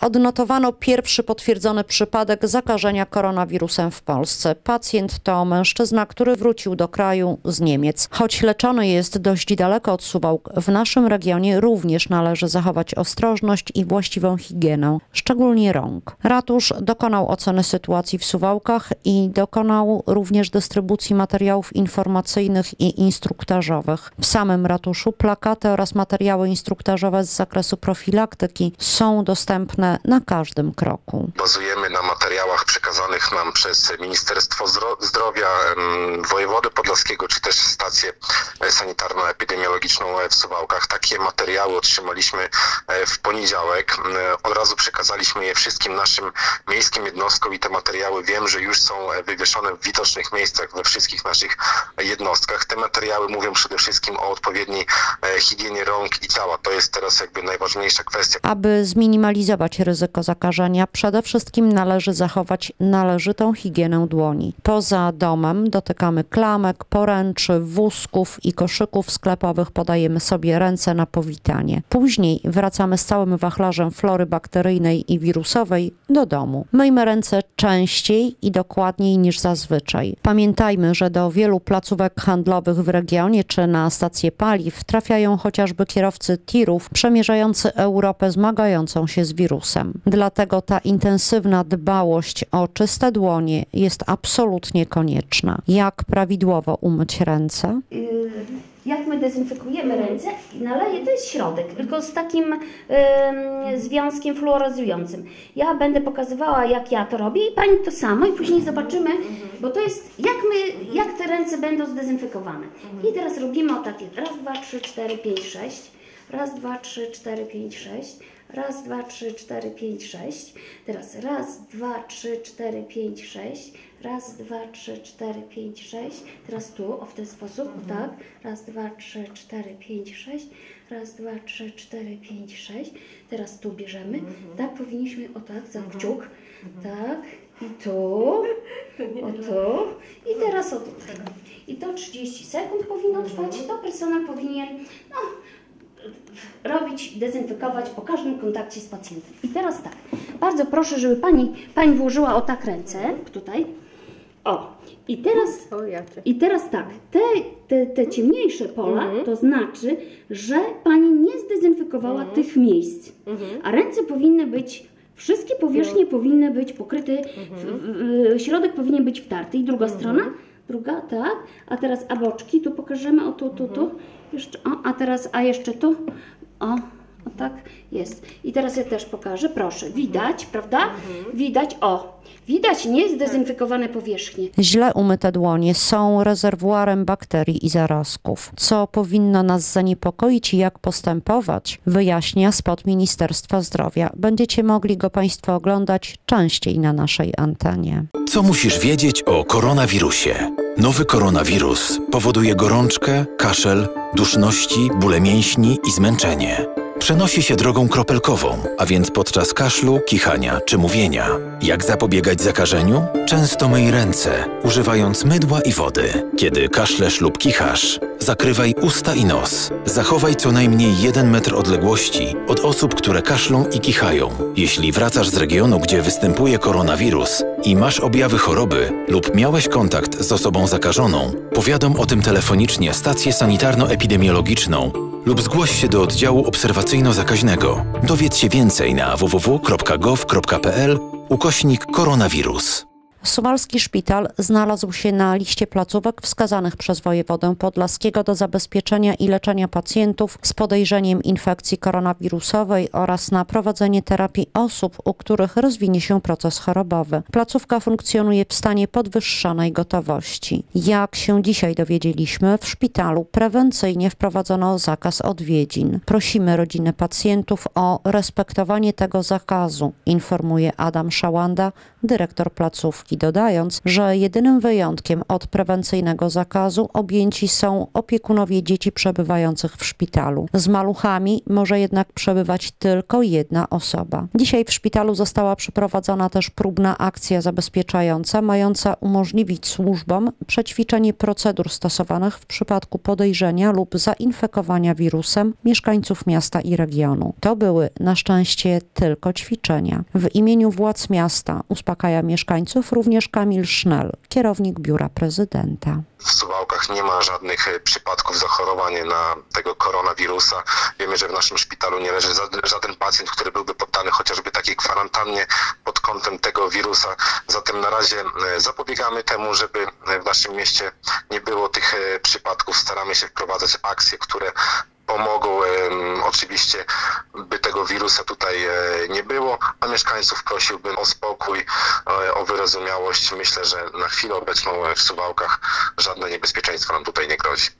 Odnotowano pierwszy potwierdzony przypadek zakażenia koronawirusem w Polsce. Pacjent to mężczyzna, który wrócił do kraju z Niemiec. Choć leczony jest dość daleko od Suwałk, w naszym regionie również należy zachować ostrożność i właściwą higienę, szczególnie rąk. Ratusz dokonał oceny sytuacji w Suwałkach i dokonał również dystrybucji materiałów informacyjnych i instruktażowych. W samym ratuszu plakaty oraz materiały instruktażowe z zakresu profilaktyki są dostępne na każdym kroku. Bazujemy na materiałach przekazanych nam przez Ministerstwo Zdrowia, wojewody podlaskiego, czy też stację sanitarno-epidemiologiczną w Suwałkach. Takie materiały otrzymaliśmy e, w poniedziałek. E, od razu przekazaliśmy je wszystkim naszym miejskim jednostkom i te materiały wiem, że już są wywieszone w widocznych miejscach we wszystkich naszych jednostkach. Te materiały mówią przede wszystkim o odpowiedniej e, higienie rąk i ciała. To jest teraz jakby najważniejsza kwestia. Aby zminimalizować ryzyko zakażenia, przede wszystkim należy zachować należytą higienę dłoni. Poza domem dotykamy klamek, poręczy, wózków i koszyków sklepowych, podajemy sobie ręce na powitanie. Później wracamy z całym wachlarzem flory bakteryjnej i wirusowej do domu. Myjmy ręce częściej i dokładniej niż zazwyczaj. Pamiętajmy, że do wielu placówek handlowych w regionie czy na stacje paliw trafiają chociażby kierowcy tirów przemierzający Europę zmagającą się z wirusem. Dlatego ta intensywna dbałość o czyste dłonie jest absolutnie konieczna. Jak prawidłowo umyć ręce? Y, jak my dezynfekujemy ręce, naleję, to jest środek, tylko z takim y, związkiem fluoryzującym. Ja będę pokazywała, jak ja to robię i Pani to samo i później zobaczymy, bo to jest, jak my, jak te ręce będą zdezynfekowane. I teraz robimy o takie, raz, dwa, trzy, cztery, pięć, sześć, raz, dwa, trzy, cztery, pięć, sześć, Raz, dwa, trzy, cztery, pięć, sześć. Teraz raz, dwa, trzy, cztery, pięć, sześć. Raz, dwa, trzy, cztery, pięć, sześć. Teraz tu, o w ten sposób, mhm. tak. Raz, dwa, trzy, cztery, pięć, sześć. Raz, dwa, trzy, cztery, pięć, sześć. Teraz tu bierzemy. Mhm. Tak powinniśmy, o tak, za mhm. kciuk. Tak. I tu, o tu. I teraz o tutaj. I to 30 sekund powinno trwać. To personel powinien, no, robić, dezynfekować po każdym kontakcie z pacjentem. I teraz tak, bardzo proszę, żeby pani, pani włożyła o tak ręce, tutaj. O, i teraz, i teraz tak, te, te, te ciemniejsze pola, mhm. to znaczy, że pani nie zdezynfekowała mhm. tych miejsc, mhm. a ręce powinny być Wszystkie powierzchnie no. powinny być pokryte, mhm. środek powinien być wtarty. I druga mhm. strona, druga, tak. A teraz a boczki, tu pokażemy, o tu, tu, tu. Mhm. Jeszcze, o, a teraz, a jeszcze tu. O, o tak jest. I teraz ja też pokażę, proszę. Widać, prawda? Widać, o. Widać niezdezynfekowane powierzchnie. Źle umyte dłonie są rezerwuarem bakterii i zarazków. Co powinno nas zaniepokoić i jak postępować, wyjaśnia spot Ministerstwa Zdrowia. Będziecie mogli go Państwo oglądać częściej na naszej antenie. Co musisz wiedzieć o koronawirusie? Nowy koronawirus powoduje gorączkę, kaszel, duszności, bóle mięśni i zmęczenie. Przenosi się drogą kropelkową, a więc podczas kaszlu, kichania czy mówienia. Jak zapobiegać zakażeniu? Często myj ręce, używając mydła i wody. Kiedy kaszlesz lub kichasz, zakrywaj usta i nos. Zachowaj co najmniej 1 metr odległości od osób, które kaszlą i kichają. Jeśli wracasz z regionu, gdzie występuje koronawirus i masz objawy choroby lub miałeś kontakt z osobą zakażoną, powiadom o tym telefonicznie stację sanitarno-epidemiologiczną lub zgłoś się do oddziału obserwacyjno-zakaźnego. Dowiedz się więcej na www.gov.pl ukośnik koronawirus. Suwalski szpital znalazł się na liście placówek wskazanych przez wojewodę podlaskiego do zabezpieczenia i leczenia pacjentów z podejrzeniem infekcji koronawirusowej oraz na prowadzenie terapii osób, u których rozwinie się proces chorobowy. Placówka funkcjonuje w stanie podwyższonej gotowości. Jak się dzisiaj dowiedzieliśmy, w szpitalu prewencyjnie wprowadzono zakaz odwiedzin. Prosimy rodziny pacjentów o respektowanie tego zakazu, informuje Adam Szałanda, dyrektor placówki. Dodając, że jedynym wyjątkiem od prewencyjnego zakazu objęci są opiekunowie dzieci przebywających w szpitalu. Z maluchami może jednak przebywać tylko jedna osoba. Dzisiaj w szpitalu została przeprowadzona też próbna akcja zabezpieczająca, mająca umożliwić służbom przećwiczenie procedur stosowanych w przypadku podejrzenia lub zainfekowania wirusem mieszkańców miasta i regionu. To były na szczęście tylko ćwiczenia. W imieniu władz miasta uspokaja mieszkańców również Kamil Sznel, kierownik biura prezydenta. W Suwałkach nie ma żadnych e, przypadków zachorowań na tego koronawirusa. Wiemy, że w naszym szpitalu nie leży żaden, pacjent, który byłby poddany chociażby takiej kwarantannie pod kątem tego wirusa. Zatem na razie e, zapobiegamy temu, żeby e, w naszym mieście nie było tych przypadków. Staramy się wprowadzać akcje, które pomogą oczywiście, by tego wirusa tutaj e, nie było, a mieszkańców prosiłbym o spokój, e, o wyrozumiałość. Myślę, że na chwilę obecną w Suwałkach żadne niebezpieczeństwo nam tutaj nie grozi.